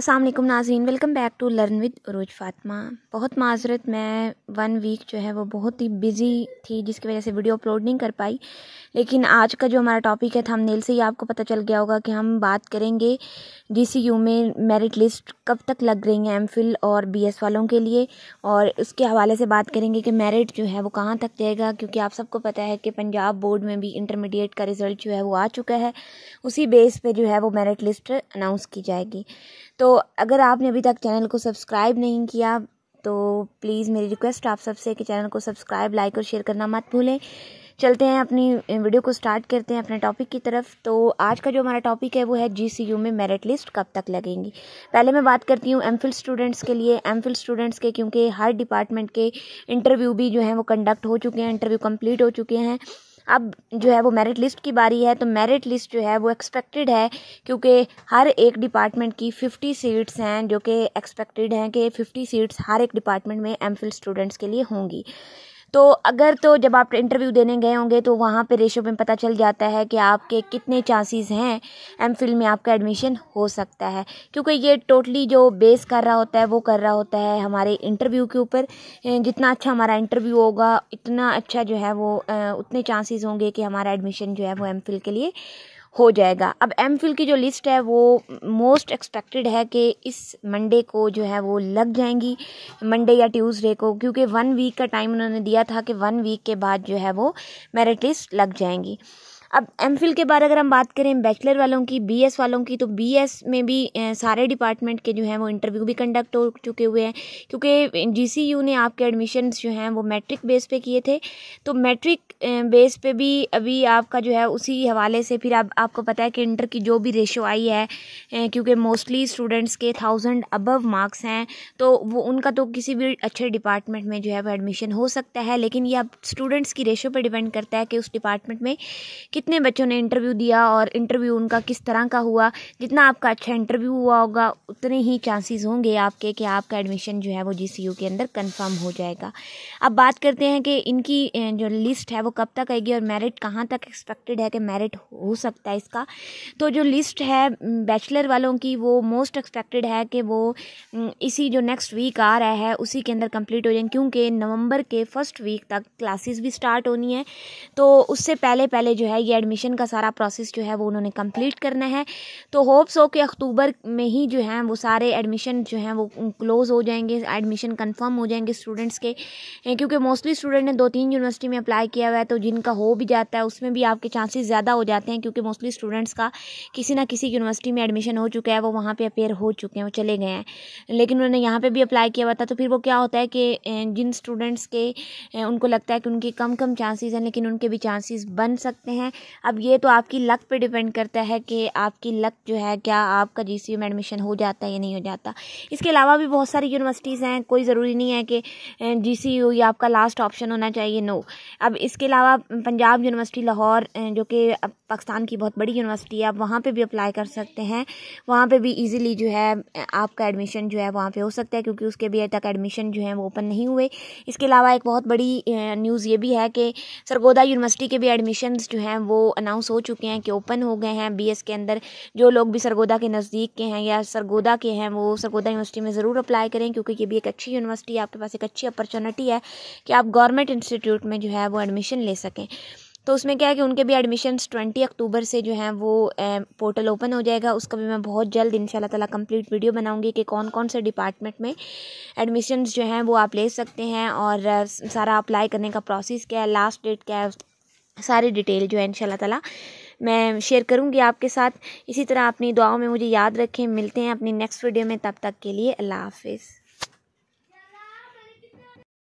वालेकुम नाजीन welcome back to learn with Roz Fatma बहुत माजरत, मैं वन वीक जो है वो बहुत ही बिज़ी थी, जिसकी वजह से वीडियो अपलोड नहीं कर पाई। लेकिन आज का जो हमारा टॉपिक है थंबनेल से ही आपको पता चल गया होगा कि हम बात करेंगे जीसीयू में मेरिट लिस्ट कब तक लग रही है एम और बीएस वालों के लिए। और उसके हवाले से बात करेंगे कि मेरिट जो है वो कहाँ तक जाएगा, क्योंकि आप सबको पता है कि पंजाब बोर्ड में भी इंटरमीडिएट का रिज़ल्ट जो है वो आ चुका है। उसी बेस पर जो है वो मेरिट लिस्ट अनाउंस की जाएगी। तो अगर आपने अभी तक चैनल को सब्सक्राइब नहीं किया तो प्लीज़ मेरी रिक्वेस्ट आप सबसे कि चैनल को सब्सक्राइब, लाइक और शेयर करना मत भूलें। चलते हैं अपनी वीडियो को स्टार्ट करते हैं अपने टॉपिक की तरफ़। तो आज का जो हमारा टॉपिक है, वो है जीसीयू में मेरिट लिस्ट कब तक लगेंगी। पहले मैं बात करती हूँ एम स्टूडेंट्स के लिए। एम स्टूडेंट्स के, क्योंकि हर डिपार्टमेंट के इंटरव्यू भी जो है, वो कंडक्ट हो चुके हैं इंटरव्यू कंप्लीट हो चुके हैं। अब जो है वो मेरिट लिस्ट की बारी है तो मेरिट लिस्ट जो है वो एक्सपेक्टेड है, क्योंकि हर एक डिपार्टमेंट की फिफ्टी सीट्स हैं, जो कि एक्सपेक्टेड हैं कि फिफ्टी सीट्स हर एक डिपार्टमेंट में एम स्टूडेंट्स के लिए होंगी। तो अगर तो जब आप इंटरव्यू देने गए होंगे तो वहाँ पे रेशो में पता चल जाता है कि आपके कितने चांसेस हैं एम में आपका एडमिशन हो सकता है। क्योंकि ये टोटली जो बेस कर रहा होता है, वो कर रहा होता है हमारे इंटरव्यू के ऊपर। जितना अच्छा हमारा इंटरव्यू होगा, इतना अच्छा जो है वो उतने चांसेस होंगे कि हमारा एडमिशन जो है वो एम के लिए हो जाएगा। अब एम की जो लिस्ट है, वो मोस्ट एक्सपेक्टेड है कि इस मंडे को जो है वो लग जाएँगी मंडे या ट्यूसडे को, क्योंकि वन वीक का टाइम उन्होंने दिया था कि वन वीक के बाद जो है वो मेरिट लिस्ट लग जाएँगी। अब एम के बाद अगर हम बात करें बैचलर वालों की बीएस वालों की तो बीएस में भी सारे डिपार्टमेंट के जो हैं वो इंटरव्यू भी कंडक्ट हो चुके हुए हैं। क्योंकि जीसीयू ने आपके एडमिशन्स जो हैं वो मैट्रिक बेस पे किए थे। तो मैट्रिक बेस पे भी अभी आपका जो है उसी हवाले से फिर आप, आपको पता है कि इंटर की जो भी रेशो आई है क्योंकि मोस्टली स्टूडेंट्स के थाउज़ेंड अबव मार्क्स हैं तो वो, उनका तो किसी भी अच्छे डिपार्टमेंट में जो है वो एडमिशन हो सकता है। लेकिन ये अब स्टूडेंट्स की रेशो पर डिपेंड करता है कि उस डिपार्टमेंट में कितने बच्चों ने इंटरव्यू दिया और इंटरव्यू उनका किस तरह का हुआ, जितना आपका अच्छा इंटरव्यू हुआ होगा, उतने ही चांसेस होंगे आपके कि आपका एडमिशन जो है वो जीसीयू के अंदर कन्फर्म हो जाएगा। अब बात करते हैं कि इनकी जो लिस्ट है वो कब तक आएगी और मेरिट कहाँ तक एक्सपेक्टेड है कि मेरिट हो सकता है इसका। तो जो लिस्ट है बैचलर वालों की वो मोस्ट एक्सपेक्टेड है कि वो इसी जो नेक्स्ट वीक आ रहा है, उसी के अंदर कंप्लीट हो जाए, क्योंकि नवंबर के फ़र्स्ट वीक तक क्लासेस भी स्टार्ट होनी है। तो उससे पहले पहले जो है ये एडमिशन का सारा प्रोसेस जो है वो उन्होंने कंप्लीट करना है। तो होप्स हो कि अक्टूबर में ही जो है वो सारे एडमिशन जो हैं वो क्लोज़ हो जाएँगे एडमिशन कंफर्म हो जाएँगे स्टूडेंट्स के। क्योंकि मोस्टली स्टूडेंट ने दो तीन यूनिवर्सिटी में अप्लाई किया हुआ है तो जिनका हो भी जाता है, उसमें भी आपके चांसेस ज़्यादा हो जाते हैं क्योंकि मोस्टली स्टूडेंट्स का किसी ना किसी यूनिवर्सिटी में एडमिशन हो चुका है, वो वहाँ पर अपेयर हो चुके हैं, वो चले गए हैं। लेकिन उन्होंने यहाँ पर भी अप्लाई किया हुआ था तो फिर वो क्या होता है कि जिन स्टूडेंट्स के उनको लगता है कि उनके कम कम चांसेस हैं, लेकिन उनके भी चांसेस बन सकते हैं। अब ये तो आपकी लक पे डिपेंड करता है कि आपकी लक जो है, क्या आपका जी में एडमिशन हो जाता है या नहीं हो जाता। इसके अलावा भी बहुत सारी यूनिवर्सिटीज़ हैं, कोई ज़रूरी नहीं है कि जी सी यू या आपका लास्ट ऑप्शन होना चाहिए नो अब इसके अलावा पंजाब यूनिवर्सिटी लाहौर जो कि पाकिस्तान की बहुत बड़ी यूनिवर्सिटी है, आप वहाँ पर भी अप्लाई कर सकते हैं। वहाँ पर भी ईज़िली जो है आपका एडमिशन जो है वहाँ पर हो सकता है, क्योंकि उसके भी अभी तक एडमिशन जो है वो ओपन नहीं हुए। इसके अलावा एक बहुत बड़ी न्यूज़ ये भी है कि सरगोदा यूनिवर्सिटी के भी एडमिशन जो हैं वो अनाउंस हो चुके हैं कि ओपन हो गए हैं बीएस के अंदर। जो लोग भी सरगोदा के नज़दीक के हैं या सरगोदा के हैं, वो सरगोदा यूनिवर्सिटी में ज़रूर अप्लाई करें क्योंकि ये भी एक अच्छी यूनिवर्सिटी है, आपके पास एक अच्छी अपॉर्चुनिटी है कि आप गवर्नमेंट इंस्टीट्यूट में जो है वो एडमिशन ले सकें। तो उसमें क्या है कि उनके भी एडमिशन्स ट्वेंटी अक्टूबर से जो है वो पोर्टल ओपन हो जाएगा। उसका भी मैं बहुत जल्द इन ताला कंप्लीट वीडियो बनाऊँगी कि कौन कौन से डिपार्टमेंट में एडमिशन्स जो हैं वो आप ले सकते हैं और सारा अप्लाई करने का प्रोसेस क्या है लास्ट डेट क्या है सारी डिटेल जो है इन ताला मैं शेयर करूँगी आपके साथ। इसी तरह अपनी दुआओं में मुझे याद रखें। मिलते हैं अपनी नेक्स्ट वीडियो में। तब तक के लिए अल्लाह हाफिज़।